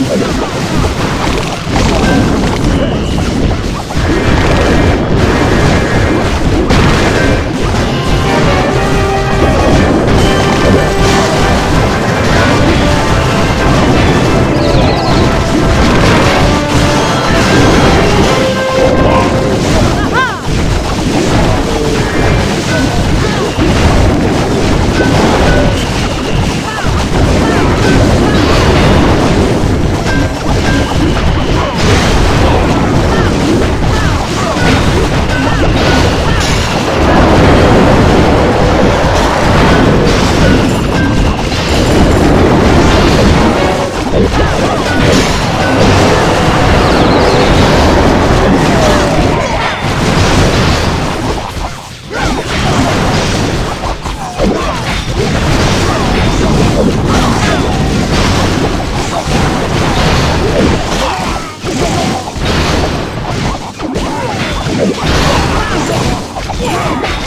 you Yeah!